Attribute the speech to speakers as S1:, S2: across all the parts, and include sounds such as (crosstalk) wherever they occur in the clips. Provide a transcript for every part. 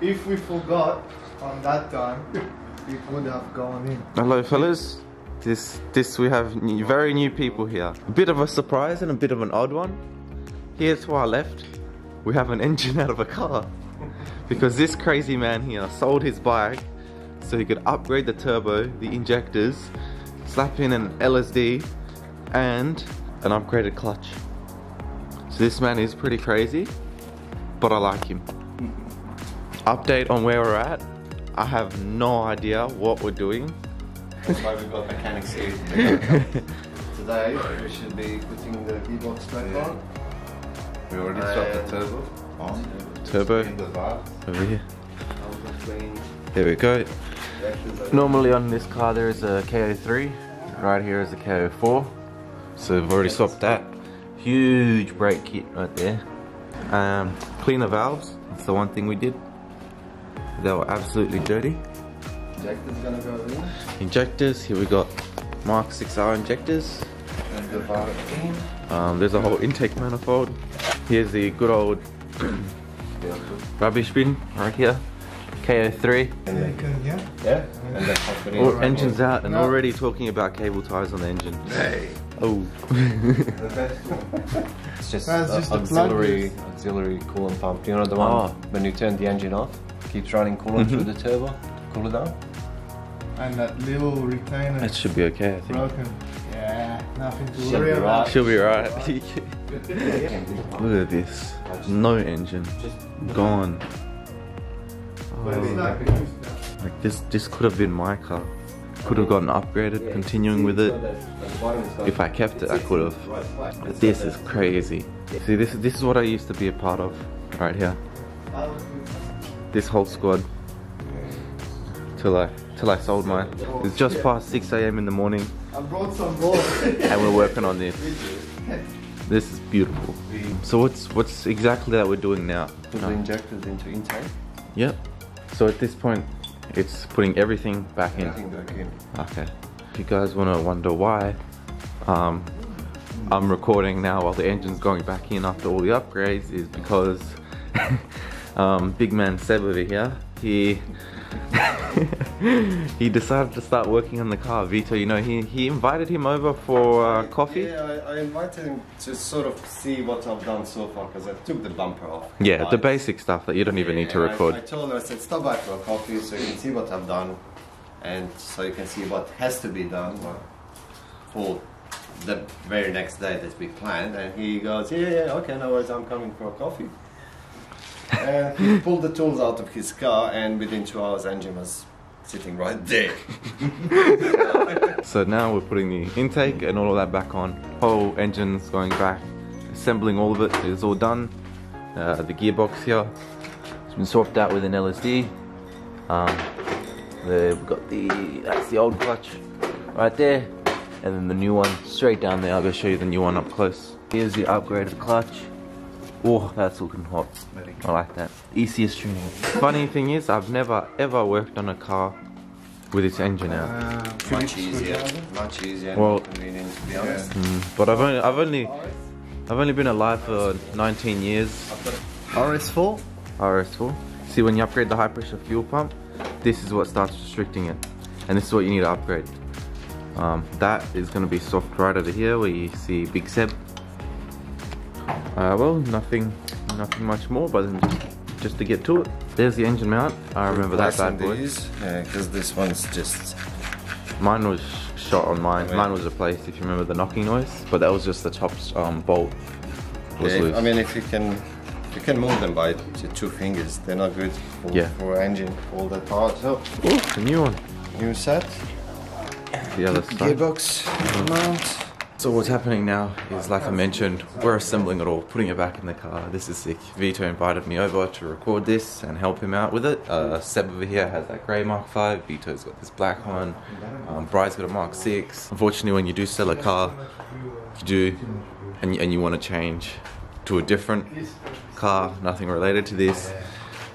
S1: if we forgot on that time, (laughs) it would have gone in.
S2: Hello, fellas. This, this we have new, very new people here. A bit of a surprise and a bit of an odd one. Here to our left, we have an engine (laughs) out of a car. Because this crazy man here sold his bike so he could upgrade the turbo, the injectors, slap in an LSD, and an upgraded clutch. So this man is pretty crazy, but I like him. Update on where we're at. I have no idea what we're doing.
S3: That's why we've got mechanics here. (laughs) Today we should be putting the gearbox back on.
S4: We already swapped the turbo on.
S2: Turbo
S4: the
S2: over here. There we go. Normally on this car there is a KO3, right here is a KO4. So we've already swapped that. Huge brake kit right there. Um, clean the valves, that's the one thing we did. They were absolutely dirty.
S3: Injector's gonna go in.
S2: Injectors, here we got Mark 6R injectors.
S3: And the valve in.
S2: Um, there's a whole intake manifold. Here's the good old rubbish bin right here. KO3.
S3: And then,
S1: Can, yeah?
S3: yeah, and then pop it in.
S2: All, engine's out and
S1: No.
S2: already talking about cable ties on the engine.
S4: Hey.
S2: Oh.
S3: The best (laughs) one. It's just,
S1: That's
S3: a-
S1: just
S3: auxiliary, auxiliary coolant pump. You know the one
S2: Oh.
S3: when you turn the engine off, keeps running coolant through
S2: Mhm.
S3: the turbo to cool it down.
S1: And that little retainer
S2: That should be okay, I think.
S1: broken. Yeah, nothing to
S3: Should
S1: worry about.
S3: right.
S2: She'll be right. (laughs) Look at this. No engine. Gone. Oh,
S1: not used now.
S2: like this this could have been my car. Could have gotten upgraded, continuing with it. If I kept it I could have. But this is crazy. See this is this is what I used to be a part of right here. This whole squad. Till I till I sold mine. It's just past 6 a.m. in the morning
S1: I brought some more. (laughs)
S2: and we're working on this. This is beautiful. So what's what's exactly that we're doing now?
S3: Put the injectors into intake.
S2: Yep. So at this point, it's putting everything back in.
S3: Everything back in.
S2: Okay. If you guys want to wonder why, um, I'm recording now while the engine's going back in after all the upgrades is because (laughs) um, big man Seb over here, he (laughs) he decided to start working on the car. Vito, you know, he, he invited him over for uh, coffee.
S3: Yeah, I, I invited him to sort of see what I've done so far because I took the bumper off.
S2: Yeah, the basic stuff that you don't even need to
S3: Yeah, I-
S2: record.
S3: I, told him, I said, stop by for a coffee so you can see what I've done and so you can see what has to be done for the very next day that we planned. And he goes, yeah, yeah, okay, no worries, I'm coming for a coffee. And he pulled the tools out of his car and within two hours engine was sitting right there.
S2: So now we're putting the intake and all of that back on. Whole engine's going back, assembling all of it. It's all done. Uh, the gearbox here it's been swapped out with an LSD. Um, we've got the that's the old clutch right there, and then the new one straight down there. I'll go show you the new one up close. Here's the upgraded clutch. Oh, that's looking hot. I like that. Easiest tuning. Funny thing is, I've never ever worked on a car with its engine out.
S1: Uh,
S3: much easier, much easier and
S2: Well-
S3: more convenient to be honest.
S2: Mm, but I've only, I've only, I've only been alive for 19 years.
S1: RS4?
S2: RS4. See, when you upgrade the high pressure fuel pump, this is what starts restricting it, and this is what you need to upgrade. Um, that is going to be soft right over here, where you see Big Seb. Uh, well, nothing, nothing much more, but then just, just to get to it. There's the engine mount. I remember that bad boy.
S3: These, yeah, because this one's just
S2: Mine was shot on mine. Mine was replaced, if you remember the knocking noise, but that was just the top um, bolt was
S3: Yeah,
S2: loose.
S3: I mean, if you can, you can move them by two fingers, they're not good for,
S2: Yeah.
S3: for engine, all that part. So,
S2: Ooh, the new one.
S3: new set,
S2: The other side.
S3: gearbox mount.
S2: So what's happening now is, like I mentioned, we're assembling it all, putting it back in the car. This is sick. Vito invited me over to record this and help him out with it. Uh, Seb over here has that grey Mark 5. Vito's got this black one. Um, Bry's got a Mark 6. Unfortunately, when you do sell a car, you do, and, you- and you want to change to a different car, nothing related to this.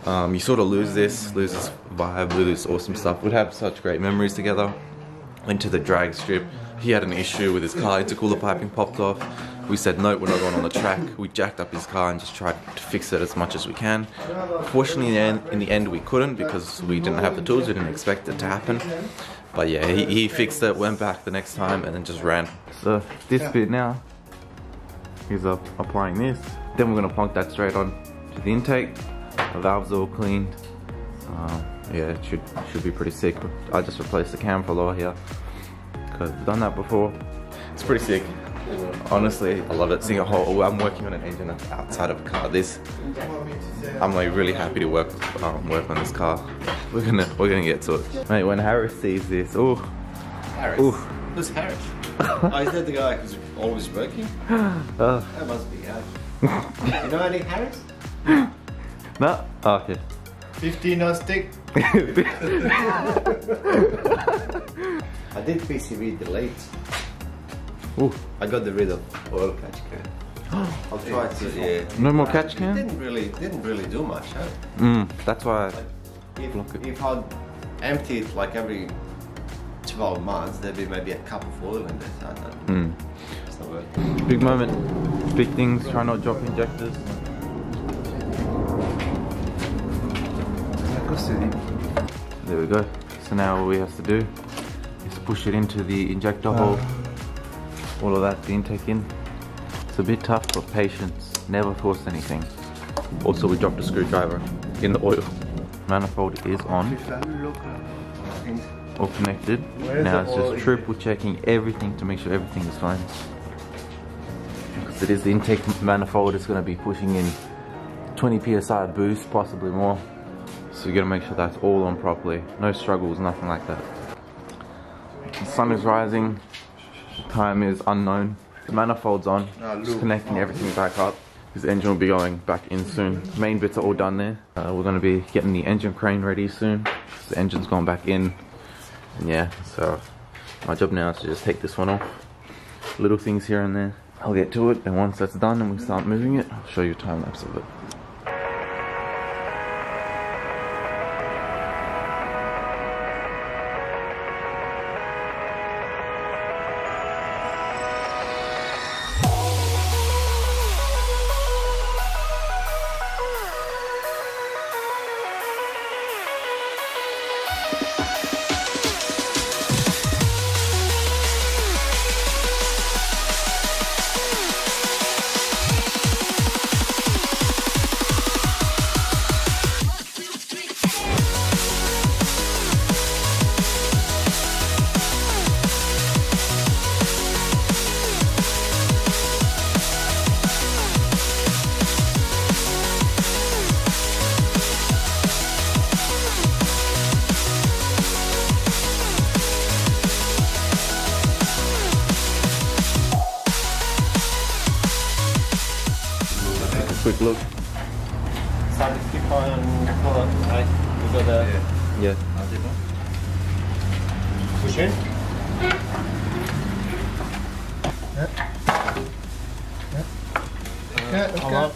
S2: Um, you sort of lose this, lose this vibe, lose this awesome stuff. We'd have such great memories together. Went to the drag strip. He had an issue with his car. Intercooler piping popped off. We said no, we're not going on the track. We jacked up his car and just tried to fix it as much as we can. Fortunately, in the end, in the end we couldn't because we didn't have the tools. We didn't expect it to happen. But yeah, he, he fixed it, went back the next time, and then just ran. So this bit now, he's up applying this. Then we're gonna plunk that straight on to the intake. The valves all cleaned. Uh, yeah, it should should be pretty sick. I just replaced the cam follower here because I've done that before. It's pretty sick. Honestly, I love it. Seeing a whole, I'm working on an engine outside of a car. This, I'm like really happy to work um, work on this car. We're gonna we're gonna get to it, mate. When Harris sees this, oh,
S3: Harris.
S2: Ooh.
S3: Who's Harris? (laughs) oh, is that the guy who's always working? (gasps)
S2: uh,
S3: That must be Harris. (laughs) you know any Harris?
S2: no, oh, okay.
S1: 15 on stick. (laughs)
S3: I did PCV delete.
S2: Ooh,
S3: I got rid of oil catch can. (gasps) I'll try to. Yeah.
S2: no more catch
S3: It
S2: can.
S3: didn't really didn't really do much. Huh?
S2: Mm, that's why.
S3: If,
S2: Look
S3: if I'd empty it like every 12 months, there'd be maybe a cup of oil in there. So I don't,
S2: Mm.
S3: it's not worth.
S2: Big moment. Big things. Try not drop injectors. There we go. So now all we have to do is push it into the injector hole. Uh. All of that, the intake in. It's a bit tough, but patience. Never force anything. Also, we dropped a screwdriver in the oil. Manifold is on, all connected.
S1: Where's
S2: Now it's just triple checking everything to make sure everything is fine. Because it is the intake manifold, it's going to be pushing in 20 psi boost, possibly more. So you got to make sure that's all on properly. No struggles, nothing like that. The sun is rising. Time is unknown. The manifold's on.
S1: Ah,
S2: Just connecting everything back up. This engine will be going back in soon. Main bits are all done there. Uh, we're going to be getting the engine crane ready soon. The engine's going back in. And yeah, so my job now is to just take this one off. Little things here and there. I'll get to it, and once that's done and we start moving it, I'll show you a time lapse of it. Look.
S3: Start to keep on the color, right? You got the
S2: Yeah.
S3: push in.
S1: Yeah,
S3: Hold
S1: okay.
S3: on.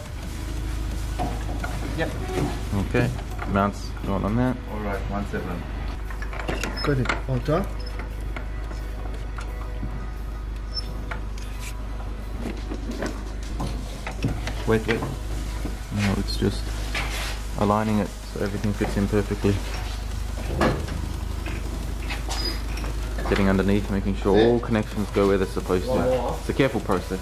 S3: Yep.
S2: Okay. Mounts going on that.
S4: Alright, one seven.
S1: Got it. On top.
S2: Wait, wait. No, it's just aligning it so everything fits in perfectly. Getting underneath, making sure all connections go where they're supposed to. It's a careful process.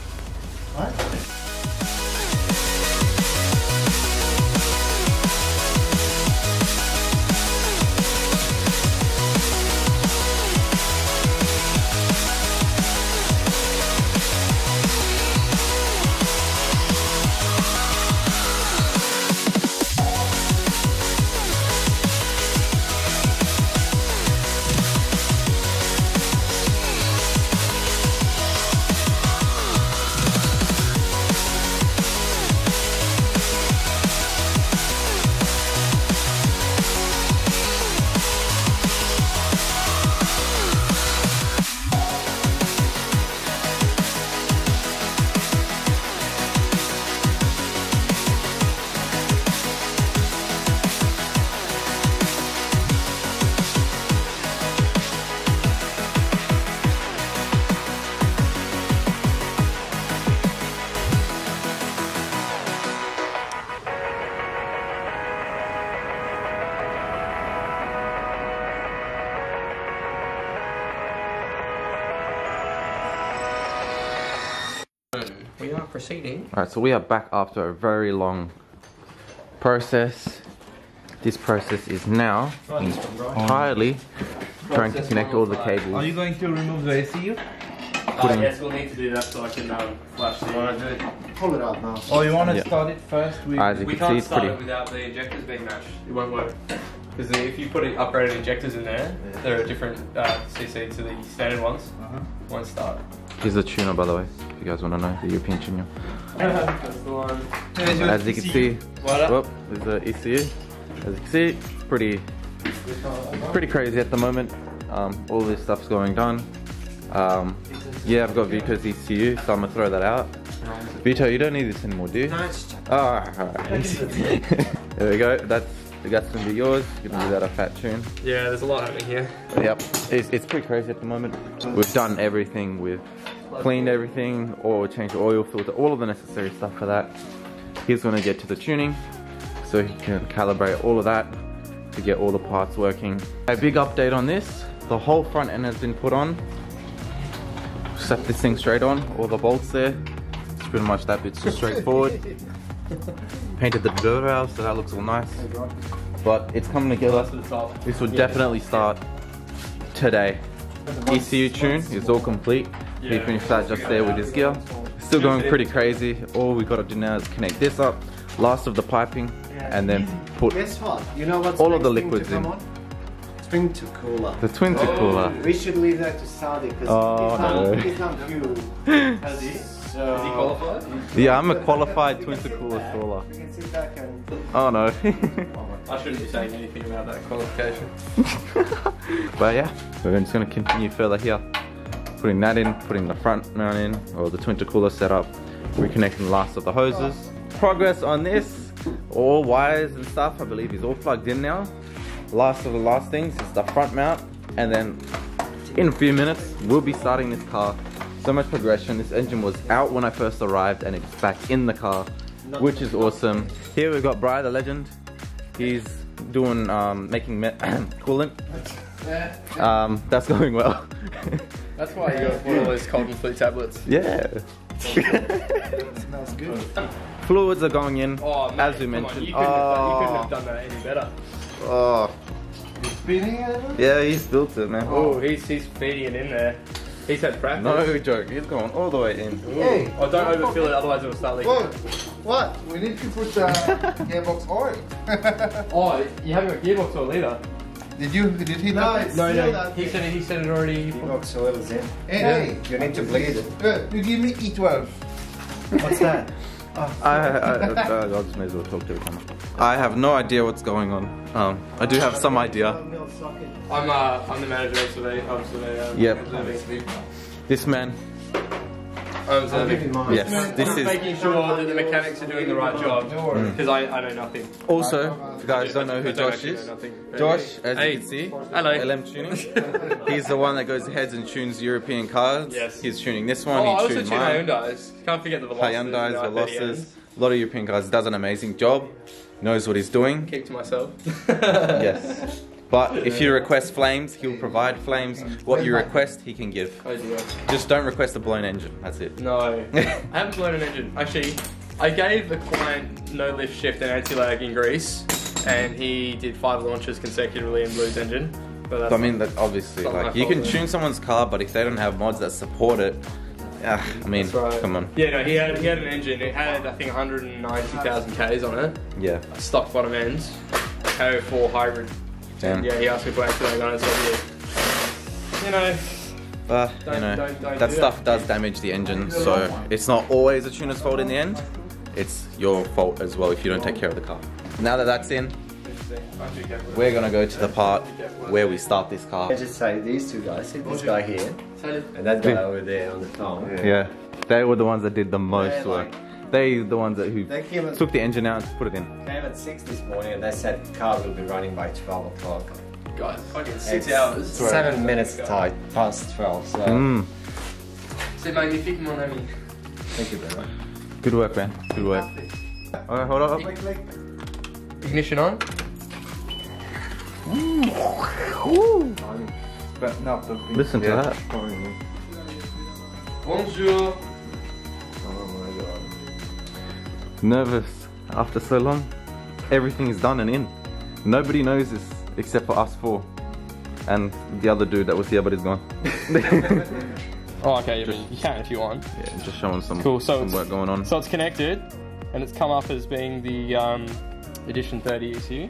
S5: We are proceeding.
S2: Alright, so we are back after a very long process. This process is now entirely trying to connect all the cables.
S6: Are you going to remove the ECU?
S2: Putting-
S5: yes, we'll need to do that so I can um, flash the.
S1: Pull it out now.
S6: Or you want to
S2: Yeah.
S6: start it first with...
S2: As you
S5: We
S2: can
S5: can't
S2: it's
S5: start
S2: pretty.
S5: it without the injectors being matched. It won't work. Because if you put in upgraded injectors in there, they're a different uh, CC to the standard ones.
S6: Uh-huh.
S5: Won't start.
S2: Here's the tuner, by the way, if you guys want to know, the European tuner.
S5: That's the one.
S2: As you can see, whoop, there's the ECU. As you can see, it's pretty, pretty crazy at the moment. Um, all this stuff's going down. Um, yeah, I've got Vito's ECU, so I'm gonna throw that out. Vito, you don't need this anymore, do you? Ah, alright. (laughs) there we go. That's that's gonna be yours. You can do that a fat tune.
S5: Yeah, there's a lot happening here.
S2: Yep, it's, it's pretty crazy at the moment. We've done everything. We've cleaned everything, or changed the oil filter, all of the necessary stuff for that. He's gonna get to the tuning, so he can calibrate all of that to get all the parts working. A big update on this: the whole front end has been put on. Set this thing straight on, all the bolts there. It's pretty much that bit's just straightforward. (laughs) Painted the door valve, so that looks all nice. But it's coming together.
S5: To the top.
S2: This will definitely start today. ECU tune is all complete. He finished that just there with his gear. Still going pretty crazy. All we gotta do now is connect this up, last of the piping, and then put
S3: Guess what? You know what's
S2: All of the liquids
S3: come
S2: in.
S3: on? Spring to cooler.
S2: the twin to oh. cooler.
S3: We should leave that to Saudi because
S2: Oh,
S3: it's, not,
S2: no.
S3: it's not fuel. (laughs)
S5: Has he?
S3: So
S5: Is he qualified? (laughs)
S2: Yeah, I'm a qualified twin to cooler installer.
S3: We can sit back and.
S2: Oh no. (laughs)
S5: Oh, I shouldn't be saying anything about that qualification.
S2: but yeah, we're just gonna continue further here. Putting that in, putting the front mount in, or the twin to cooler setup, reconnecting the last of the hoses. Progress on this, all wires and stuff, I believe is all plugged in now. Last of the last things is the front mount, and then in a few minutes, we'll be starting this car. So much progression. This engine was out when I first arrived, and it's back in the car, which is awesome. Here we've got Bri, the legend. He's doing, um, making (coughs) coolant. Um, that's (laughs) going well. (laughs)
S5: That's why you got one of those cold and flu tablets.
S2: yeah. (laughs)
S1: Smells good.
S2: Fluids are going in,
S5: Oh, man,
S2: as we
S5: come on,
S2: mentioned.
S5: you, couldn't have done, you couldn't
S2: oh,
S5: have done that any better.
S2: oh,
S1: Spinning it?
S2: yeah, he's built it, man.
S5: Oh, he's, he's feeding it in there. He's had practice.
S2: No joke, he's going all the way in.
S1: Hey!
S5: Oh, don't overfill it, otherwise it will start leaking.
S1: Whoa! What? We need to put uh, (laughs) gearbox oil. (laughs)
S5: Oh, you haven't got gearbox oil either.
S1: Did you? Did he
S3: No,
S1: not?
S3: it's-
S5: No, no,
S3: not
S5: he said it, he said it already.
S3: Box oil is in.
S1: Hey,
S3: You need to bleed it.
S1: hey, uh, you give me E12.
S3: What's that? (laughs)
S2: I, I, I, I just may as well talk to the camera. I have no idea what's going on. Um, I do have some idea.
S5: I'm uh, I'm the manager of survey. I'm. Um,
S2: Yep. This man,
S5: I'm observing.
S2: yes, this
S5: I'm
S2: is
S5: making sure that the mechanics are doing the right job because I, I know nothing.
S2: also, if you guys don't know who Josh is. Josh, as
S5: Hey.
S2: you can see,
S5: Hello.
S2: LM tuning. (laughs) He's the one that goes ahead and tunes European cars.
S5: Yes.
S2: He's tuning this
S5: Oh,
S2: one.
S5: I
S2: he
S5: also
S2: tuned
S5: tune
S2: mine.
S5: Hyundai's. Can't forget the Velosters.
S2: Hyundai's,
S5: the
S2: Velosters,
S5: i30Ns.
S2: a lot of European cars. Does an amazing job. Knows what he's doing.
S5: Keep to myself. (laughs)
S2: Yes. (laughs) But if you request flames, he'll provide flames. What you request, he can give.
S5: Oh dear.
S2: Just don't request a blown engine. That's it.
S5: No. (laughs) I haven't blown an engine. Actually, I gave a client no lift shift and anti-lag in Greece, and he did five launches consecutively in Blue's engine. But that's
S2: I mean, that obviously, like, you can tune someone's car, but if they don't have mods that support it, ah, I mean,
S5: right.
S2: come on.
S5: Yeah, no, he had, he had an engine. It had, I think, 190,000 Ks on it.
S2: Yeah.
S5: Stock bottom ends. KO4 hybrid.
S2: Damn.
S5: Yeah, he asked me for anti-lag on it, so yeah. You know,
S2: But, you
S5: Don't-
S2: know,
S5: don't- don't
S2: that
S5: do
S2: stuff
S5: that.
S2: does damage the engine, so it's not always a tuner's fault in the end. It's your fault as well if you don't take care of the car. Now that that's in, we're gonna go to the part where we start this car.
S3: I just say these two guys, see this guy here and that guy over there on the phone.
S2: Yeah, they were the ones that did the most
S3: Yeah,
S2: work.
S3: Like-
S2: They the ones that who
S3: They came at,
S2: took the engine out and put it in.
S3: came at 6 this morning and they said car will be running by 12 o'clock.
S5: guys, fucking six
S3: It's
S5: hours.
S3: Seven minutes tight, past 12. So
S2: Mm.
S5: C'est magnifique, mon ami.
S3: thank you very much.
S2: Good work, man. Good work. Alright, hold on.
S5: Ignition on.
S6: Button up the.
S2: Listen to
S6: Yeah.
S2: that.
S5: Bonjour.
S2: Nervous after so long. Everything is done and in. Nobody knows this except for us four. And the other dude that was here but he's gone. (laughs)
S5: Oh, okay. Mean, you can if you want.
S2: yeah, just showing some,
S5: Cool, so
S2: some
S5: it's-
S2: work going on.
S5: So it's connected, and it's come up as being the um, Edition 30 ECU.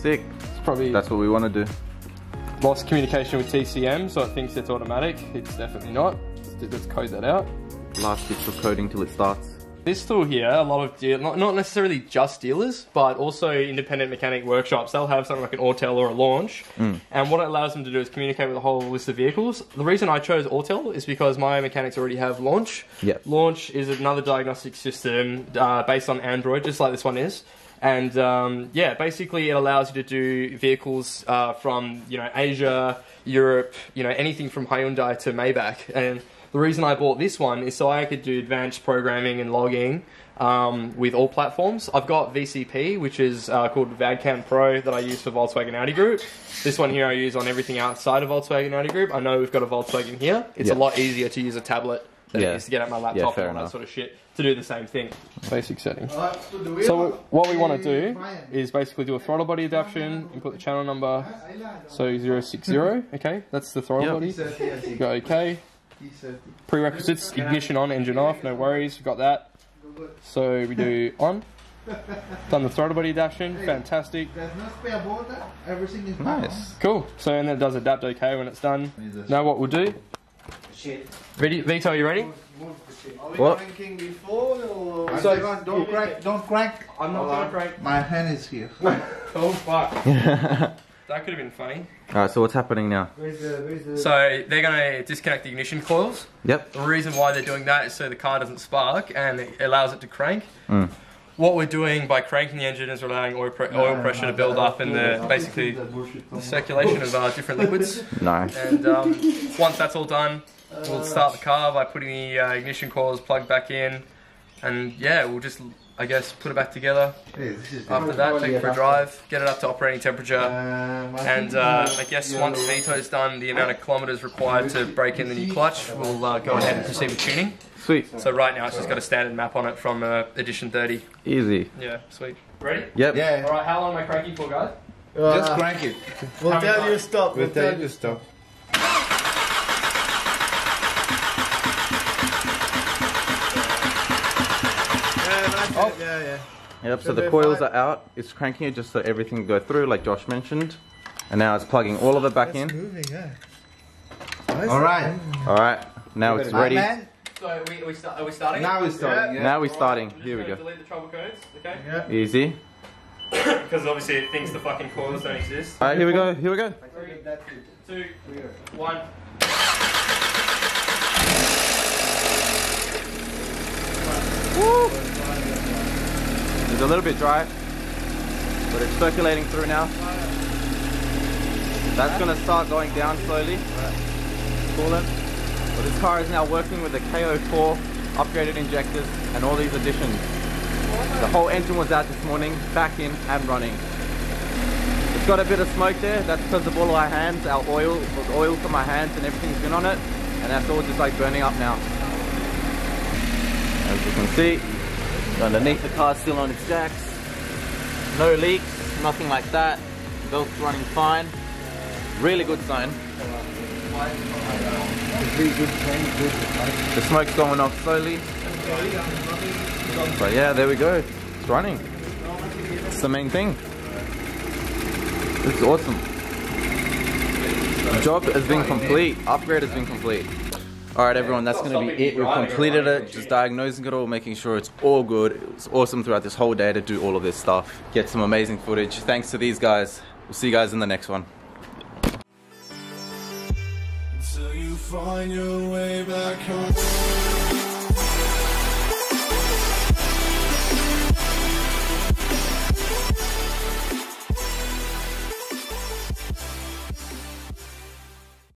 S2: Sick.
S5: It's probably
S2: That's what we want to do.
S5: lost communication with TCM, so it thinks it's automatic. It's definitely not. Let's, let's code that out.
S2: Last bits of coding till it starts.
S5: This tool here, a lot of deal, not, not necessarily just dealers, but also independent mechanic workshops. They'll have something like an Autel or a Launch, and what it allows them to do is communicate with a whole list of vehicles. The reason I chose Autel is because my mechanics already have Launch.
S2: Yep.
S5: Launch is another diagnostic system uh, based on Android, just like this one is. And um, yeah, basically it allows you to do vehicles uh, from you know Asia, Europe, you know anything from Hyundai to Maybach. And the reason I bought this one is so I could do advanced programming and logging um, with all platforms. I've got VCP, which is uh, called VAG CAN Pro that I use for Volkswagen Audi Group. This one here I use on everything outside of Volkswagen Audi Group. I know we've got a Volkswagen here. It's
S2: Yeah.
S5: a lot easier to use a tablet than
S2: Yeah.
S5: it is to get out my
S2: Yeah,
S5: laptop
S2: fair
S5: and all that sort of shit to do the same thing. Basic settings.
S1: So the wheel-
S5: So what we want to do is basically do a throttle body adaptation, input the channel number, so 060, okay, that's the throttle
S2: Yep.
S5: body.
S1: He said yes, he-
S5: Go okay.
S1: He said
S5: Prerequisites, ignition on, engine off, no worries, we've got that. So we do (laughs) on. Done the throttle body adaptation, fantastic.
S1: There's no spare border. Everything is
S2: Nice.
S5: Cool. So and then it does adapt okay when it's done. Now what we'll do. Ready, Vito, you ready?
S1: Are we
S2: What?
S1: cranking before or?
S6: So-
S1: So, don't crank. Don't crank.
S5: I'm not gonna crank.
S6: My hand is here. (laughs)
S5: Oh fuck. (laughs) that could have been funny.
S2: Alright, so what's happening now?
S1: Where's the? Where's the?
S5: So they're gonna disconnect the ignition coils.
S2: Yep.
S5: The reason why they're doing that is so the car doesn't spark and it allows it to crank.
S2: Mm.
S5: What we're doing by cranking the engine is allowing oil, pre- oil pressure to build up in the basically the circulation of uh, different liquids. (laughs)
S2: Nice.
S5: And um, once that's all done, we'll start the car by putting the uh, ignition coils plugged back in, and yeah, we'll just I guess put it back together.
S1: Hey,
S5: After that, take it for a drive, get it up to operating temperature.
S1: Um, I
S5: And uh, I guess once Vito's done the amount of kilometres required to break in the new clutch, we'll uh, go ahead and proceed with tuning.
S2: Sweet.
S5: So right now it's just got a standard map on it from uh, Edition 30.
S2: Easy.
S5: Yeah, sweet. Ready?
S2: Yep.
S1: Yeah.
S5: Alright, how long am I cranking for, guys?
S6: Just
S1: Uh,
S6: crank it.
S1: We'll
S5: How many
S1: tell you stop.
S6: We'll tell you stop.
S1: Yeah, that's it, yeah, yeah.
S2: Yep, so
S1: So
S2: the coils
S1: fine.
S2: are out. It's cranking it just so everything can go through, like Josh mentioned. And now it's plugging all of it back
S1: It's
S2: in.
S1: moving, yeah.
S6: All right.
S2: Alright, now it's ready.
S6: Man,
S5: So are we, are we, start, are we starting?
S6: now we're starting. Yeah.
S2: Now we're starting.
S5: I'm
S2: Here we go.
S5: Delete the trouble codes, okay?
S1: Yeah.
S2: Easy.
S5: Because obviously it thinks the fucking coils don't exist.
S2: Alright, here we go. Here we go.
S5: Two, one.
S2: It's a little bit dry, but it's circulating through now. That's gonna start going down slowly. Coolant. But this car is now working with the KO4 upgraded injectors and all these additions. The whole engine was out this morning, back in and running. It's got a bit of smoke there. That's because of all our hands, our oil, the oil from my hands and everything's been on it, and that's all just like burning up now. As you can see, Underneath the car still on its jacks. No leaks, nothing like that. Belt's running fine. Really good sign. The smoke's going off slowly. But yeah, there we go. It's running. It's the main thing. It's awesome. The job has been complete. Upgrade has been complete. Alright everyone, that's going to be it. We've completed it, just diagnosing it all, making sure it's all good. It was awesome throughout this whole day to do all of this stuff. Get some amazing footage. Thanks to these guys. We'll see you guys in the next one.
S7: Till you find your way back home.